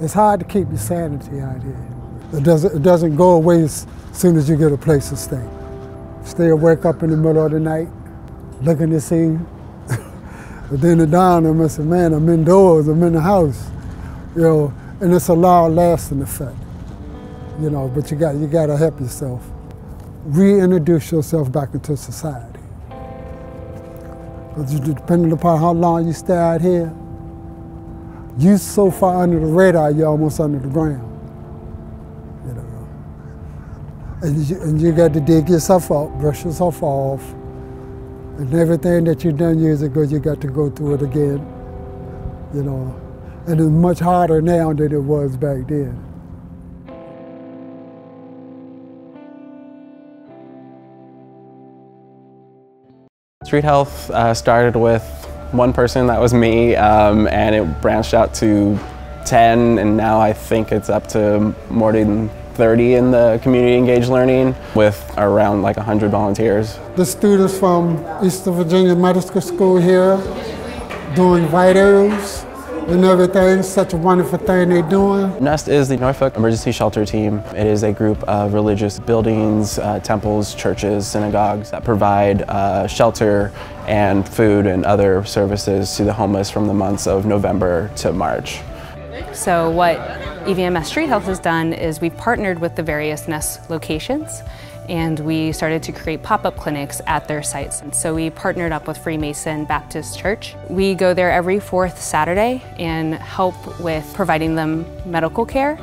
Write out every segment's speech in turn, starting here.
It's hard to keep your sanity out here. It doesn't, it doesn't go away as soon as you get a place to stay. Stay awake up in the middle of the night, looking to see. but then the dawn, I'm say, man, I'm indoors, I'm in the house. You know, and it's a long-lasting effect. You know, but you got you got to help yourself. Reintroduce yourself back into society. Depending upon how long you stay out here, you so far under the radar, you're almost under the ground. You know, and you, and you got to dig yourself up, brush yourself off, and everything that you done years ago, you got to go through it again. You know, and it's much harder now than it was back then. Street Health uh, started with one person, that was me, um, and it branched out to 10, and now I think it's up to more than 30 in the community engaged learning with around like 100 volunteers. The students from Eastern Virginia Medical School here doing vitals, and everything. Such a wonderful thing they're doing. NEST is the Norfolk Emergency Shelter Team. It is a group of religious buildings, uh, temples, churches, synagogues that provide uh, shelter and food and other services to the homeless from the months of November to March. So what EVMS Street Health has done is we've partnered with the various NEST locations and we started to create pop-up clinics at their sites. And so we partnered up with Freemason Baptist Church. We go there every fourth Saturday and help with providing them medical care.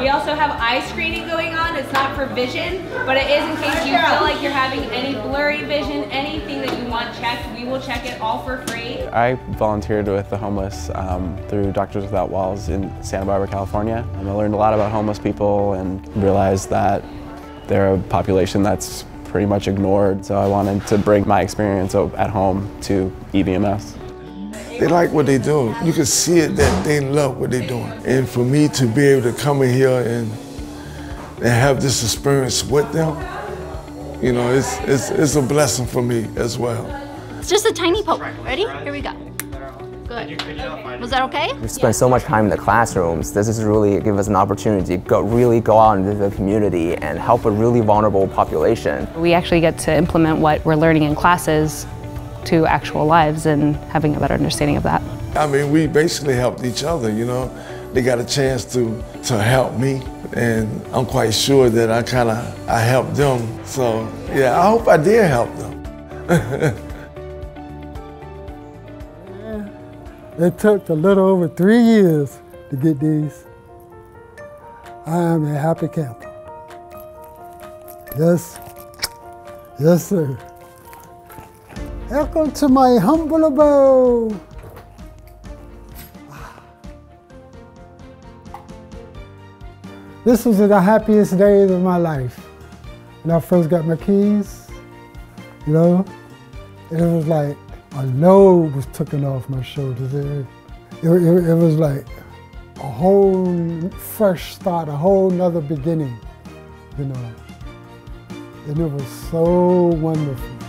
We also have eye screening going on. It's not for vision, but it is in case you feel like you're having any blurry vision, anything that you want checked, we will check it all for free. I volunteered with the homeless um, through Doctors Without Walls in Santa Barbara, California. And I learned a lot about homeless people and realized that they're a population that's pretty much ignored, so I wanted to bring my experience at home to EVMS. They like what they do. You can see it that they love what they're doing. And for me to be able to come in here and, and have this experience with them, you know, it's, it's, it's a blessing for me as well. It's just a tiny poke. Ready? Here we go. Good. Was that okay? We spend so much time in the classrooms. This is really give us an opportunity to go, really go out into the community and help a really vulnerable population. We actually get to implement what we're learning in classes to actual lives and having a better understanding of that. I mean, we basically helped each other, you know. They got a chance to, to help me, and I'm quite sure that I kind of I helped them. So, yeah, I hope I did help them. It took a little over three years to get these. I am a happy camper. Yes, yes sir. Welcome to my humble abode. This was the happiest days of my life. When I first got my keys, you know, it was like, a load was taken off my shoulders. It, it, it, it, was like a whole fresh start, a whole nother beginning, you know. And it was so wonderful.